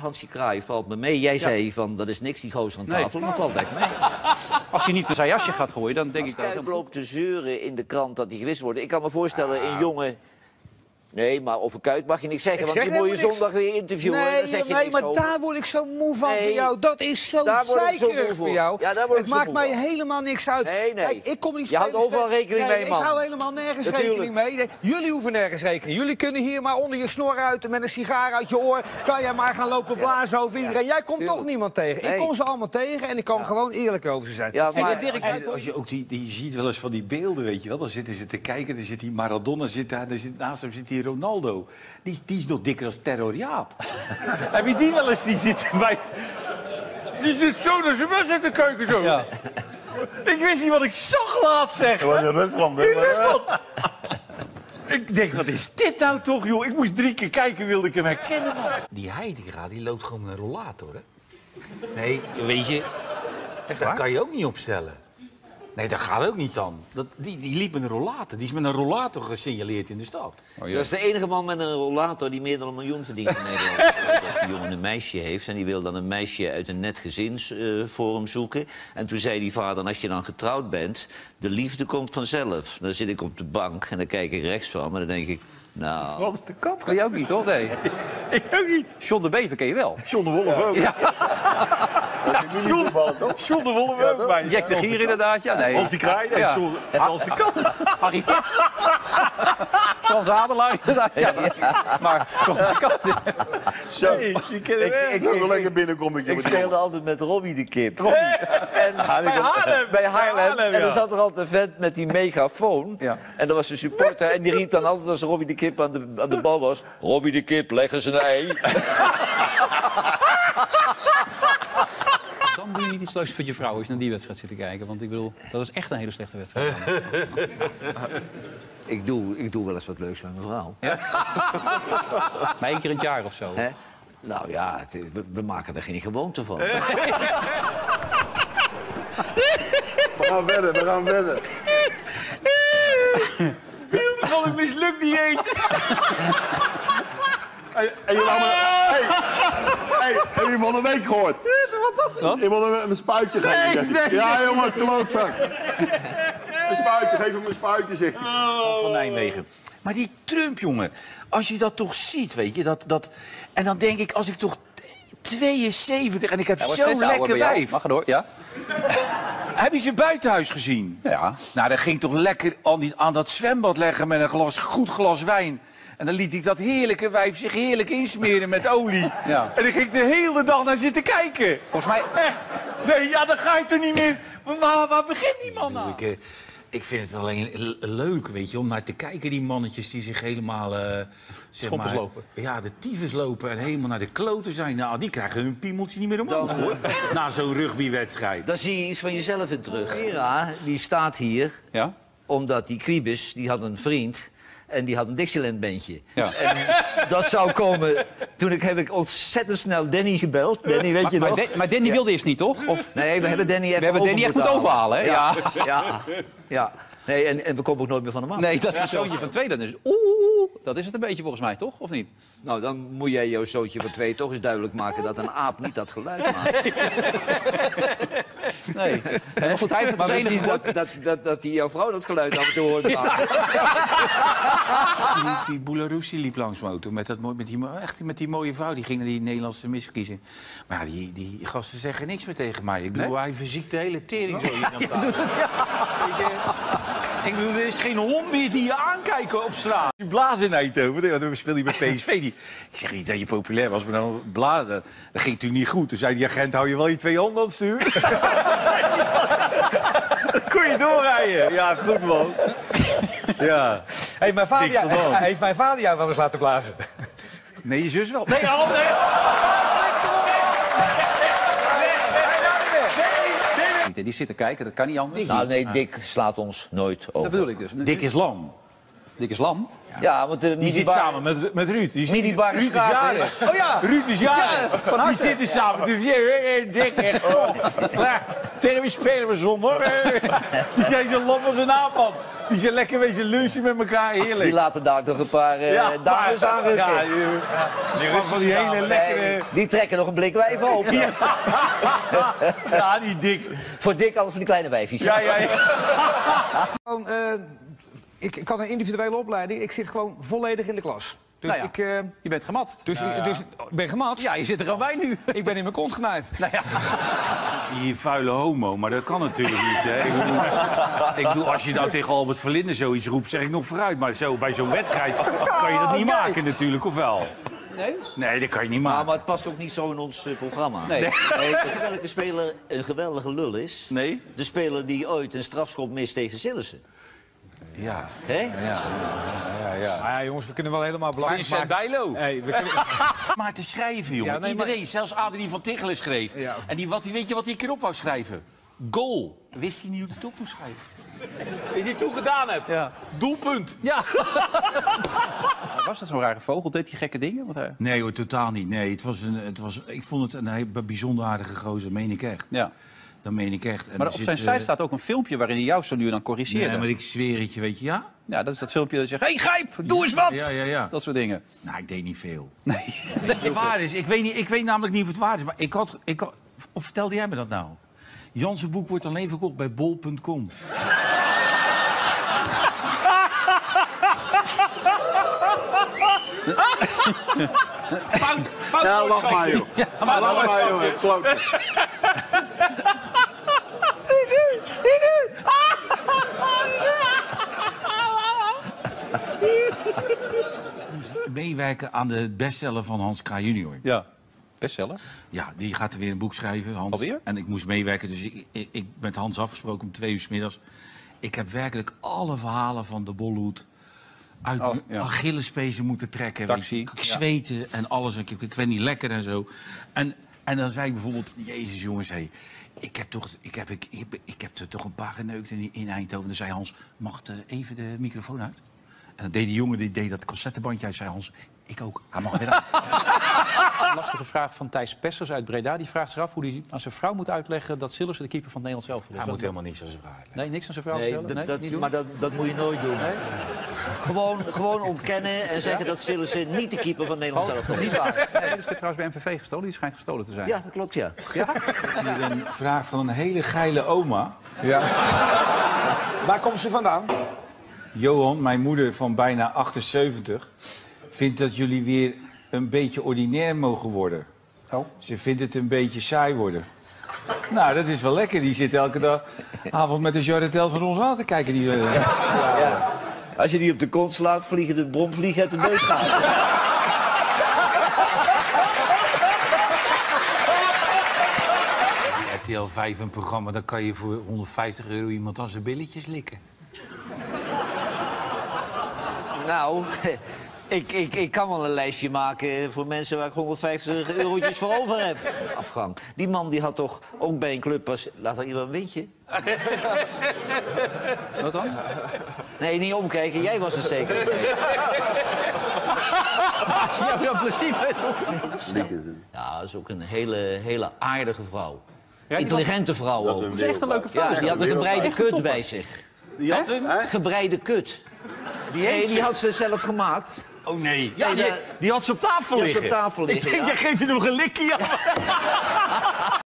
Hansje Kraai valt me mee. Jij zei van, dat is niks, die gozer aan Nee. tafel. Maar valt echt mee. Als je niet een zijn jasje gaat gooien, dan denk Als ik dat... Kuip loopt te zeuren in de krant dat hij gewist wordt. Ik kan me voorstellen, een jongen... Nee, maar over Kuit mag je niks zeggen. Ik Want zeg die moet je zondag weer interviewen. Nee, daar zeg je nee maar over. daar word ik zo moe van Nee, voor jou. Dat is zo daar word ik zo zeikerig moe voor voor. jou. Ja, daar word ik het zo maakt moe mij van. helemaal niks uit. Nee, nee. Kijk, ik kom niet Je houdt overal rekening Nee, mee, man. Ik hou helemaal nergens Natuurlijk. rekening mee. Jullie hoeven nergens rekening. Jullie kunnen hier maar onder je snor uit en met een sigaar uit je oor... kan jij maar gaan lopen blazen over iedereen. Jij komt tuurlijk. toch niemand tegen. Ik kom ze allemaal tegen en ik kan gewoon eerlijk over ze zijn. Ja, maar- Dirk Als je, als je ook die, die je ziet wel eens van die beelden, weet je wel. Dan zitten ze te kijken, dan zit die Maradona zit daar, dan zit, naast hem zit die Ronaldo. Die, die is nog dikker als Terror Jaap. Heb je die wel eens die zit bij... Die zit zo naar zijn best in de keuken zo. Ja. Ik wist niet wat ik zag laatst, zeg. was in Rusland? In Rusland. Ik denk, wat is dit nou toch, joh? Ik moest drie keer kijken, wilde ik hem herkennen. man. Die Heidegger, die loopt gewoon met een rollator, hè? Nee, weet je, daar kan je ook niet opstellen. Nee, dat gaat ook niet dan. Dat, die, die liep met een rollator. Die is met een rollator gesignaleerd in de stad. Dat is de enige man met een rollator die meer dan een miljoen verdient in Nederland. dat die jongen een meisje heeft en die wil dan een meisje uit een net gezinsforum zoeken. En toen zei die vader, als je dan getrouwd bent, de liefde komt vanzelf. Dan zit ik op de bank en dan kijk ik rechts van me en dan denk ik, nou... Is de kat? Ken je ook niet, toch? Nee. Ik ook niet. John de Bever ken je wel. John de Wolf ook. Ja. John de Wolf ook. bij. Jack de Gier inderdaad, ja. Nee. Hans die Kraai, nee, Ja. John- Frans de Kat. Harry Kip. Frans Adelaar inderdaad, ja. Maar de Kat. Zo. Je kent hem wil lekker binnenkomen. Ik speelde altijd met Robbie de Kip. En bij Haarlem. bij Haarlem. En ja. er zat er altijd een vent met die megafoon. Ja. En dat was een supporter. En die riep dan altijd als Robbie de Kip aan de, aan de bal was... Robbie de Kip, leg eens een ei. Dan doe je niet iets leuks met je vrouw als je naar die wedstrijd zit te kijken. Want ik bedoel, dat is echt een hele slechte wedstrijd. ik, doe, ik doe wel eens wat leuks met mijn vrouw. Maar één keer in het jaar of zo. Hè? Nou ja, het is- we, we maken er geen gewoonte van. We gaan verder, we gaan verder. Van een mislukt dieet. Hey, hey, jullie allemaal... Hey, hey, heb je van de week gehoord? Wat? Ik wil hem een spuitje geven. Ja, jongen, klootzak. Een spuitje, geef hem een spuitje, zegt hij. Van Nijmegen. Maar die Trump, jongen. Als je dat toch ziet, weet je. Dat, dat... En dan denk ik, als ik toch 72 en ik heb zo'n lekker wijf. Mag er door, ja? Heb je ze buitenhuis gezien? Ja. Nou, dat ging toch lekker aan, die, aan dat zwembad leggen met een glas, goed glas wijn. En dan liet ik dat heerlijke wijf zich heerlijk insmeren met olie. Ja. En dan ging ik de hele dag naar zitten kijken. Volgens mij... Echt? Nee, ja, dan ga je toch niet meer... Waar, waar begint die man nou? Ik, eh, ik vind het alleen leuk, weet je, om naar te kijken. Die mannetjes die zich helemaal... eh zeg Schoppers maar, lopen. Ja, de tyfus lopen en helemaal naar de kloten zijn. Nou, die krijgen hun piemeltje niet meer omhoog, hoor. Na zo'n rugbywedstrijd. Daar zie je iets van jezelf in terug. Vera, die staat hier Ja? omdat die Quibus, die had een vriend... En die had een Dixieland-bandje. Ja. En dat zou komen... Toen ik, heb ik ontzettend snel Danny gebeld. Danny, weet je Maar, nog? Dan- maar Danny wilde eerst niet, toch? Of... Nee, we hebben Danny even We hebben Danny echt moeten overhalen, hè? Ja. ja. Ja. Nee, en, en we komen ook nooit meer van hem af. Nee, dat is een zoontje van twee. Dan is oeh, dat is het een beetje volgens mij, toch? Of niet? Nou, dan moet jij jouw zootje van twee toch eens duidelijk maken... dat een aap niet dat geluid maakt. Nee. Maar goed, hij heeft het Maar enige dat, dat, dat, dat die jouw vrouw dat geluid af en toe hoort maken? Die, die liep langs motor met, dat, mooi- met, die, echt, met die mooie vrouw. Die ging naar die Nederlandse misverkiezing. Maar ja, die, die gasten zeggen niks meer tegen mij. Ik bedoel, hij verziekt de hele tering zo hier aan tafel. Ik bedoel, er is geen hond meer die je aankijken op straat. Die blaas in Eindhoven, dan speel je bij PSV. Die, ik zeg niet dat je populair was, maar dan blazen. Dat ging natuurlijk niet goed. Toen zei die agent, hou je wel je twee handen aan het stuur? Dan kon je doorrijden. Ja, goed man. Ja. Heeft mijn, vader, Niks gedaan. heeft mijn vader jou wel eens laten blazen? Nee, je zus wel. Nee, al, nee. Die zitten kijken, dat kan niet anders. Nou, nee, Dick slaat ons nooit over. Dat bedoel ik dus. Dik is lam. Dik is lam. Ja, want de Die zit samen met, met Ruud. Die Minibar Ruud is jarig. Oh ja! Ruud is jarig. Ja, van harte. Die zitten samen. Dus je. Oh, klaar. Tegen wie spelen we zondag? Die zijn zo lom als een aanpad. Die zijn lekker wezen lunchen met elkaar. Die Heerlijk. laten daar toch een paar eh, Ja, dames maar- aanrukken. Ja, die, die, van die hele lekkere... Nee, die trekken nog een blik wijf open. Ja, die dik. Voor dik als voor die kleine wijfjes. Ja, ja, ja. Gewoon, eh, ik, had een individuele opleiding. Ik zit gewoon volledig in de klas. Dus Nou ja. ik, eh, Je bent gematst. dus, dus ik ben gemat. Ja, je zit er al bij nu. Ik ben in mijn kont genaaid. Nou ja. Die vuile homo, maar dat kan natuurlijk niet. Hè. Ik, bedoel, ik bedoel, als je nou tegen Albert Verlinde zoiets roept, zeg ik nog vooruit. Maar zo, bij zo'n wedstrijd kan je dat niet maken natuurlijk, of wel? Nee? Nee, dat kan je niet Maar, maken. maar het past ook niet zo in ons eh, programma. Nee. Je welke speler een geweldige lul is? Nee? De speler die ooit een strafschop mist tegen Sillissen. Ja. Hè? Nou ja, jongens, we kunnen wel helemaal belangrijk Vincent maken. Bijlo. Hey, we kunnen... Maar te schrijven, jongen. Ja, nee, maar- Iedereen, zelfs Adrie van Tichelen schreef. Ja. En die, wat, weet je wat hij een keer op wou schrijven? Goal. Wist hij niet hoe hij het op moest schrijven? Weet je het toen gedaan hebt? Ja. Doelpunt. Ja. Was dat zo'n rare vogel? Deed hij gekke dingen? Want hij... Nee hoor, totaal niet. Nee, het was een, het was, ik vond het een bijzonder aardige gozer, meen ik echt. Ja. Dat meen ik echt. En Maar op zit, zijn eh, site staat ook een filmpje waarin hij jou zo nu en dan corrigeerde. Nee, maar ik zweer het je, weet je, ja? Ja, dat is dat filmpje dat je zegt... Hé, hey, Gijp, doe eens wat! Ja, ja, ja. Dat soort dingen. Nou, ik deed niet veel. Nee. Het waar is, ik weet, niet, ik weet namelijk niet of het waar is, maar ik had, ik had... Of vertelde jij me dat nou? Jan's boek wordt alleen verkocht bij bol.com. fout, fout. Ja, lach maar, joh. Lach maar, joh. Klote. Meewerken aan de bestseller van Hans K. junior. Ja. Bestseller. Ja, die gaat er weer een boek schrijven, Hans. Alweer? En ik moest meewerken, dus ik, ik, ik met Hans afgesproken om twee uur 's middags. Ik heb werkelijk alle verhalen van de Bolhoed uit Oh, ja. Achillespezen moeten trekken. Taxi, weet je. Ik ja. zweten en alles. Ik, ik werd niet lekker en zo. En, en dan zei ik bijvoorbeeld, jezus jongens, hé, ik heb toch, ik heb, ik, ik, heb- ik heb er toch een paar geneukt in, in Eindhoven. Dan zei Hans, mag eh, even de microfoon uit? En dan deed die jongen, die deed dat cassettebandje uit, zei Hans, ik ook. Hij mag weer. Een lastige vraag van Thijs Pessers uit Breda. Die vraagt zich af hoe hij aan zijn vrouw moet uitleggen... dat Sillissen de keeper van het Nederlands elftal is. Hij Dat- moet helemaal niks aan zijn vraag. Nee, niks aan zijn vrouw Nee, vertellen? dat, Nee, dat- niet doen? maar dat, dat moet je nooit doen. Gewoon, gewoon ontkennen en zeggen dat Sillissen niet de keeper van Nederland zelf Oh, is. niet waar. Nee, dit is trouwens bij MVV gestolen. Die schijnt gestolen te zijn. Ja, dat klopt, ja. Hier een vraag van een hele geile oma. Waar komt ze vandaan? Johan, mijn moeder van bijna 78, vindt dat jullie weer een beetje ordinair mogen worden. Oh. Ze vindt het een beetje saai worden. Nou, dat is wel lekker. Die zit elke dag avond met de Jarretel van ons aan te kijken. Die, eh, Ja. Als je die op de kont slaat, vliegen de bromvliegen uit de neus gaan. RTL 5 een programma, dan kan je voor 150 euro iemand aan zijn billetjes likken. Nou, ik, ik, ik kan wel een lijstje maken voor mensen waar ik 150 eurotjes voor over heb. Afgang. Die man die had toch ook bij een club als... Laat er iemand een windje? Wat dan? Nee, niet omkijken. Jij was het zeker. Ja, ja, plezier. Ja, dat is ook een hele, hele aardige vrouw. Intelligente vrouw Dat ook. een is echt een leuke vrouw. Ja, die had een gebreide kut bij zich. Die had een? Gebreide kut. Nee, die had ze zelf gemaakt. Oh nee. Ja, die- die had ze op tafel Die had ze op tafel liggen, Ik denk, ja. jij geeft er nog een likkie aan.